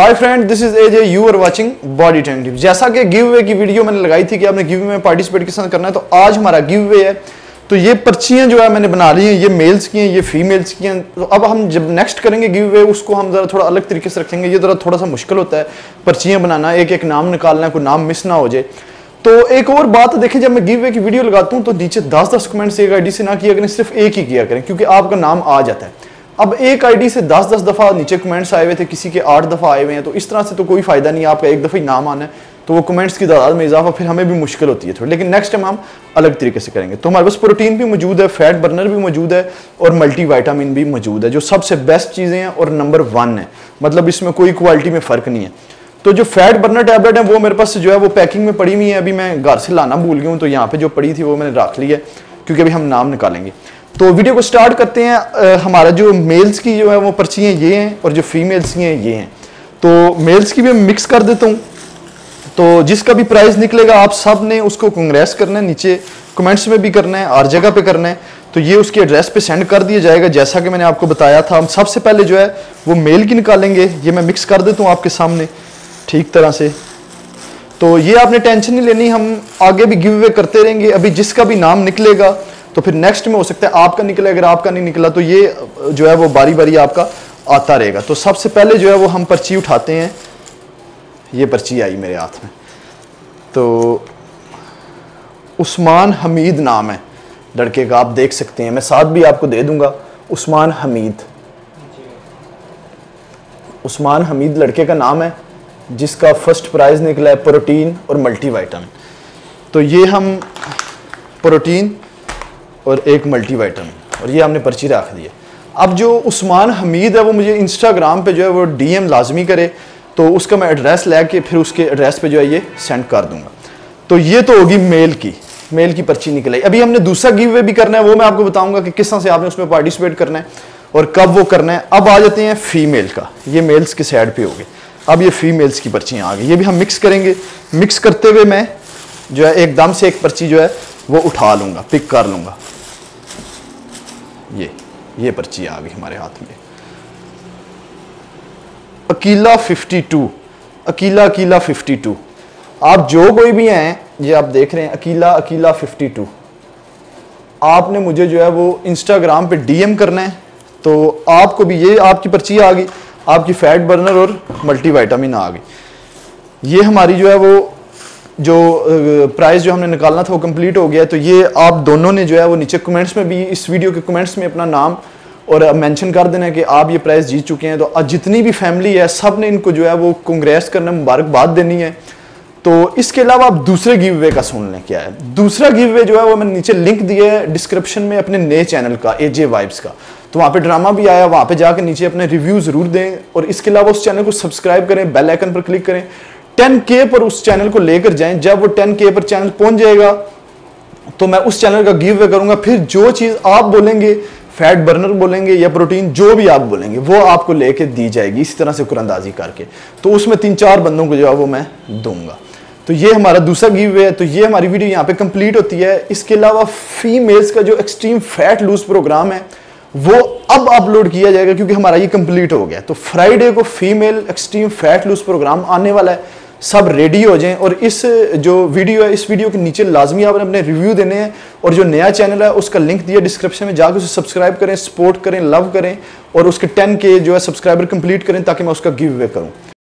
Hi friend this is A J you are watching body tang tape جیسا کہ give وے کی video میں نے لگائی تھی کہ آپ نے گیو وے میں پارٹیسپیٹ کس طرح کرنا ہے تو آج ہمارا گیو وے ہے تو یہ پرچیاں جو ہے میں نے بنا لی ہیں یہ میلز کی ہیں یہ فیمیلز کی ہیں تو اب ہم جب نیکسٹ کریں گے گیو وے اس کو ہم ذرا تھوڑا الگ طریقے سے رکھیں گے یہ ذرا تھوڑا سا مشکل ہوتا ہے پرچیاں بنانا ایک ایک نام نکالنا کوئی نام مس نہ ہو جائے تو ایک اور بات دیکھیں جب میں گیو وے کی ویڈیو لگاتا ہوں تو نیچے دس دس کمنٹس ایک آئی ڈی سے نہ کیا کریں صرف ایک ہی کیا کریں کیونکہ آپ کا نام آ جاتا ہے اب ایک آئی ڈی سے دس دس دفعہ نیچے کمنٹس آئے ہوئے تھے، کسی کے آٹھ دفعہ آئے ہوئے ہیں، تو اس طرح سے تو کوئی فائدہ نہیں ہے آپ کا ایک دفعہ ہی نام آنا ہے۔ تو وہ کمنٹس کی تعداد میں اضافہ، پھر ہمیں بھی مشکل ہوتی ہے تھوڑی۔ لیکن نیکسٹ ٹائم ہم الگ طریقے سے کریں گے۔ تو ہمارے پاس پروٹین بھی موجود ہے فیٹ برنر بھی موجود ہے، اور ملٹی وائٹامن بھی موجود ہے، جو سب سے بیسٹ چیزیں ہیں اور نمبر ون ہے مطلب اس میں کوئی کوالٹی میں فرق نہیں ہے۔ تو جو فیٹ برنر ٹیبلٹ ہے وہ میرے پاس جو ہے، وہ پیکنگ میں پڑی ہوئی ہیں۔ ابھی میں گھر سے لانا بھول گئی ہوں، تو یہاں پہ جو پڑی تھی، وہ میں نے رکھ لی ہے، کیونکہ ابھی ہم نام نکالیں گے۔ تو ویڈیو کو سٹارٹ کرتے ہیں ہمارا جو میلز کی جو ہے وہ پرچی ہیں یہ ہیں اور جو فیمیلز کی ہیں یہ ہیں۔ تو میلز کی بھی مکس کر دیتا ہوں۔ تو جس کا بھی پرائز نکلے گا، آپ سب نے اس کو کنگریس کرنا ہے، نیچے کمنٹس میں بھی کرنا ہے، ہر جگہ پہ کرنا ہے۔ تو یہ اس کے ایڈریس پہ سینڈ کر دیا جائے گا۔ جیسا کہ میں نے آپ کو بتایا تھا، ہم سب سے پہلے جو ہے وہ میل کی نکالیں گے۔ یہ میں مکس کر دیتا ہوں آپ کے سامنے، ٹھیک طرح سے۔ تو یہ آپ نے ٹینشن نہیں لینی، ہم آگے بھی گیو اوے کرتے رہیں گے۔ ابھی جس کا بھی نام نکلے گا تو پھر نیکسٹ میں ہو سکتا ہے آپ کا نکلے، اگر آپ کا نہیں نکلا تو یہ جو ہے وہ باری باری آپ کا آتا رہے گا۔ تو سب سے پہلے جو ہے وہ ہم پرچی اٹھاتے ہیں۔ یہ پرچی آئی میرے ہاتھ میں۔ تو عثمان حمید نام ہے۔ لڑکے کا آپ دیکھ سکتے ہیں۔ میں ساتھ بھی آپ کو دے دوں گا۔ عثمان حمید۔ عثمان حمید لڑکے کا نام ہے، جس کا فرسٹ پرائز نکلا ہے پروٹین اور ملٹی وائٹامن تو یہ ہم پروٹین اور ایک ملٹی وائٹمن اور یہ ہم نے پرچی رکھ دی ہے۔ اب جو عثمان حمید ہے، وہ مجھے انسٹاگرام پہ جو ہے وہ ڈی ایم لازمی کرے، تو اس کا میں ایڈریس لے کے پھر اس کے ایڈریس پہ جو ہے یہ سینڈ کر دوں گا۔ تو یہ تو ہوگی میل کی میل کی پرچی نکلائی ابھی ہم نے دوسرا گیو وے بھی کرنا ہے، وہ میں آپ کو بتاؤں گا کہ کس طرح سے آپ نے اس میں پارٹیسپیٹ کرنا ہے اور کب وہ کرنا ہے۔ اب آ جاتے ہیں فی میل کا۔ یہ میلز کے سیڈ پہ ہوگی؟ اب یہ فی میلز کی پرچیاں آ گئی۔ یہ بھی ہم مکس کریں گے۔ مکس کرتے ہوئے میں جو ہے ایک دم سے ایک پرچی جو ہے وہ اٹھا لوں گا پک کر لوں گا۔ یہ یہ پرچی آ گئی ہمارے ہاتھ میں۔ اکیلا ففٹی ٹو اکیلا اکیلا ففٹی ٹو آپ جو کوئی بھی ہیں، یہ آپ دیکھ رہے ہیں، اکیلا اکیلا ففٹی ٹو آپ نے مجھے جو ہے وہ انسٹاگرام پہ ڈی ایم کرنا ہے، تو آپ کو بھی یہ آپ کی پرچی آ گئی، آپ کی فیٹ برنر اور ملٹی وائٹامن آ گئی۔ یہ ہماری جو ہے وہ جو پرائز جو ہم نے نکالنا تھا وہ کمپلیٹ ہو گیا تو یہ آپ دونوں نے جو ہے وہ نیچے کمنٹس میں بھی، اس ویڈیو کے کمنٹس میں اپنا نام اور مینشن کر دینا کہ آپ یہ پرائز جیت چکے ہیں۔ تو جتنی بھی فیملی ہے، سب نے ان کو جو ہے وہ کنگریس کرنا مبارکباد دینی ہے۔ تو اس کے علاوہ آپ دوسرے گیو وے کا سن لیں، کیا ہے؟ دوسرا گیو وے جو ہے وہ میں نیچے لنک دیا ہے ڈسکرپشن میں اپنے نئے چینل کا اے جے وائبس کا۔ تو وہاں پہ ڈرامہ بھی آیا، وہاں پہ جا کے نیچے اپنے ریویو ضرور دیں۔ اور اس کے علاوہ اس چینل کو سبسکرائب کریں بیل آئکن پر کلک کریں۔ ٹین کے پر اس چینل کو لے کر جائیں۔ جب وہ ٹین کے پر چینل پہنچ جائے گا، تو میں اس چینل کا گیو وے کروں گا۔ پھر جو چیز آپ بولیں گے، فیٹ برنر بولیں گے یا پروٹین، جو بھی آپ بولیں گے، وہ آپ کو لے کے دی جائے گی۔ اسی طرح سے اندازی کر کے۔ تو اس میں تین چار بندوں کو جو ہے وہ میں دوں گا۔ تو یہ ہمارا دوسرا گیو وے ہے۔ تو یہ ہماری ویڈیو یہاں پہ کمپلیٹ ہوتی ہے۔ اس کے علاوہ فیمیلز کا جو ایکسٹریم فیٹ لوز پروگرام ہے، وہ اب اپلوڈ کیا جائے گا کیونکہ ہمارا یہ کمپلیٹ ہو گیا۔ تو فرائیڈے کو female extreme fat loss programme آنے والا ہے۔ سب ریڈی ہو جائیں اور اس جو ویڈیو ہے، اس ویڈیو کے نیچے لازمی آپ نے اپنے ریویو دینے ہیں اور جو نیا چینل ہے، اس کا لنک دیا ڈسکرپشن میں، جا کے اسے سبسکرائب کریں سپورٹ کریں لو کریں اور اس کے ٹین کے جو ہے سبسکرائبر کمپلیٹ کریں تاکہ میں اس کا گیو اوے کروں۔